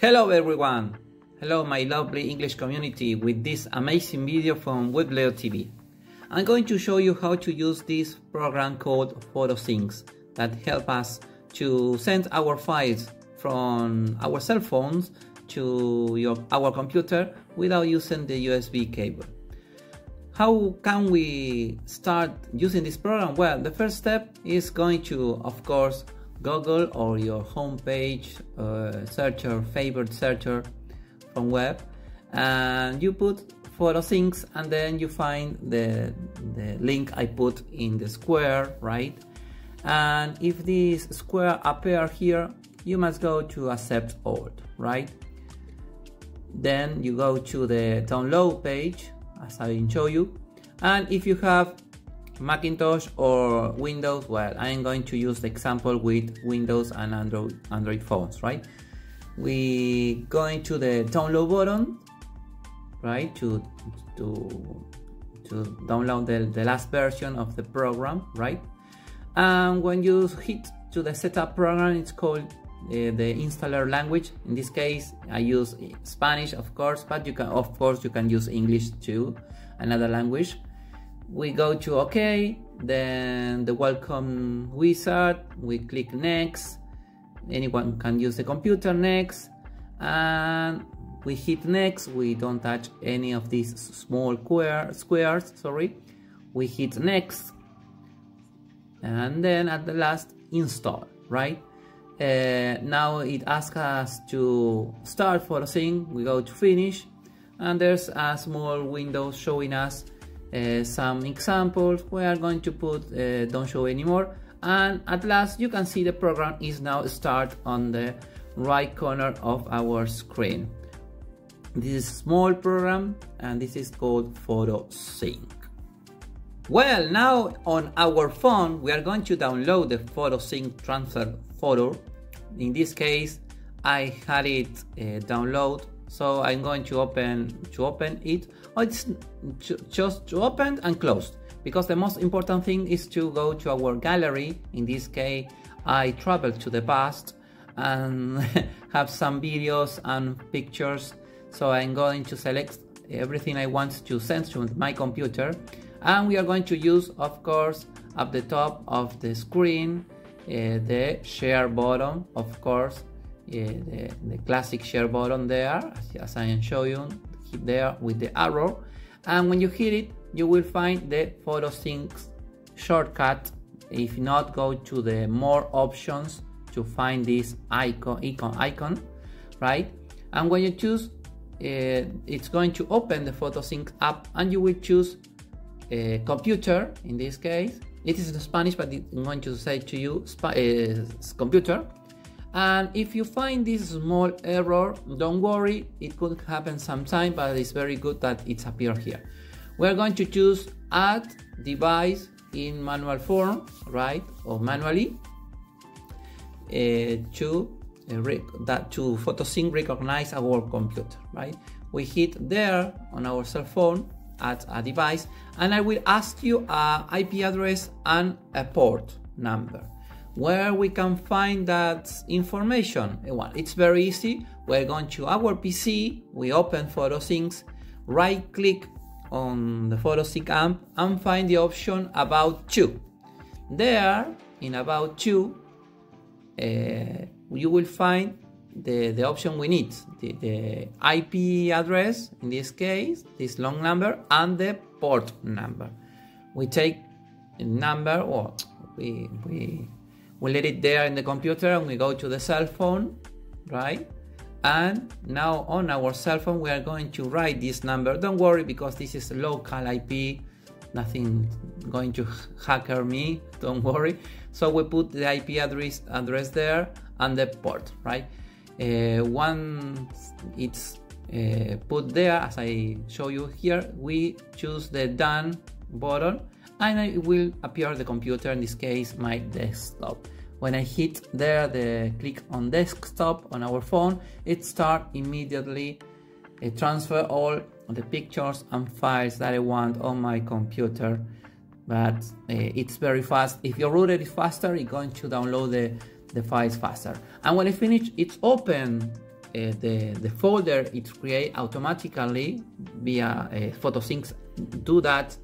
Hello everyone! Hello my lovely English community with this amazing video from Webleo TV. I'm going to show you how to use this program called PhotoSync that help us to send our files from our cell phones to your, our computer without using the USB cable. How can we start using this program? Well, the first step is going to, of course, Google or your homepage uh, searcher, favorite searcher from web, and you put PhotoSync and then you find the, the link I put in the square, right? And if this square appear here, you must go to accept all, right? Then you go to the download page as I show you. And if you have Macintosh or Windows, well, I'm going to use the example with Windows and Android, Android phones, right? We go into the download button, right, to, to, to download the, the last version of the program, right? And when you hit to the setup program, it's called uh, the installer language. In this case, I use Spanish, of course, but you can, of course, you can use English too another language we go to OK then the welcome wizard we click next. Anyone can use the computer next. And we hit next. We don't touch any of these small square, squares sorry. We hit next. And then at the last install right? Uh, now it asks us to start for the thing. We go to finish. And there's a small window showing us uh, some examples. We are going to put uh, don't show anymore. And at last you can see the program is now start on the right corner of our screen. This is small program and this is called PhotoSync well now on our phone we are going to download the PhotoSync transfer photo. In this case I had it uh, download so I'm going to open to open it. Oh, it's just to open and close because the most important thing is to go to our gallery. In this case I traveled to the past and have some videos and pictures. So I'm going to select everything I want to send to my computer. And we are going to use of course at the top of the screen uh, the share button of course the, the, classic share button there as, I am showing you hit there with the arrow. And when you hit it you will find the PhotoSync shortcut. If not go to the more options to find this icon icon icon right? And when you choose uh, it's going to open the PhotoSync app and you will choose a computer in this case. It is in Spanish but I'm going to say to you uh, computer and if you find this small error don't worry it could happen sometime but it's very good that it's appear here. We're going to choose add device in manual form right or manually uh, to uh, that to photosync recognize our computer right? We hit there on our cell phone add a device and I will ask you a IP address and a port number where we can find that information? Well, it's very easy. We're going to our PC, we open PhotoSync, right click on the PhotoSync app and find the option About You. There, in About You, uh, you will find the, the option we need, the, the IP address, in this case, this long number, and the port number. We take number, or we, we we let it there in the computer and we go to the cell phone right? And now on our cell phone we are going to write this number. Don't worry because this is local ip nothing going to hacker me. Don't worry. So we put the ip address address there and the port right? Uh, once it's uh, put there as i show you here we choose the done button and it will appear the computer in this case my desktop. When I hit there the click on desktop on our phone it start immediately uh, transfer all the pictures and files that I want on my computer. But uh, it's very fast. If your router is faster it's going to download the, the files faster. And when I finish it's open the, the folder. It create automatically via uh, PhotoSync do that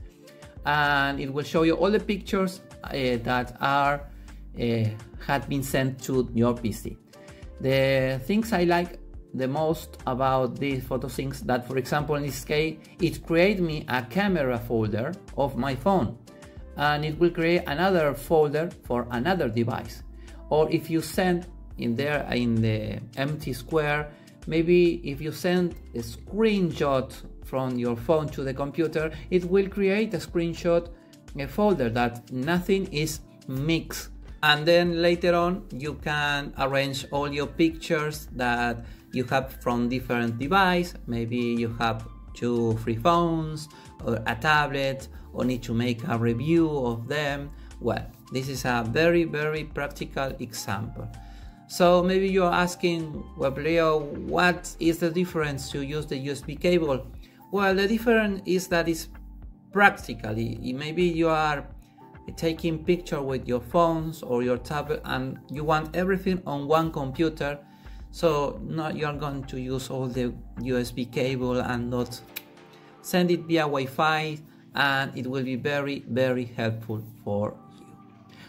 and it will show you all the pictures uh, that are uh, had been sent to your PC. The things I like the most about these PhotoSyncs that for example in this case it create me a camera folder of my phone and it will create another folder for another device or if you send in there in the empty square maybe if you send a screenshot from your phone to the computer it will create a screenshot a folder that nothing is mixed. And then later on you can arrange all your pictures that you have from different device. Maybe you have two free phones or a tablet or need to make a review of them. Well this is a very very practical example. So maybe you're asking well Leo what is the difference to use the USB cable well the difference is that it's practically maybe you are taking picture with your phones or your tablet and you want everything on one computer so not you're going to use all the USB cable and not send it via Wi-Fi and it will be very very helpful for you.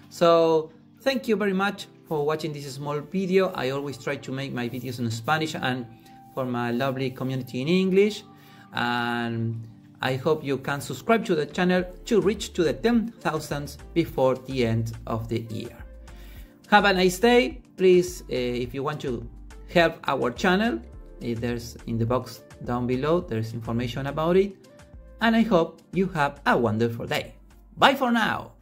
So thank you very much for watching this small video. I always try to make my videos in Spanish and for my lovely community in English and I hope you can subscribe to the channel to reach to the 10,000 before the end of the year. Have a nice day. Please, uh, if you want to help our channel, uh, there's in the box down below, there's information about it. And I hope you have a wonderful day. Bye for now.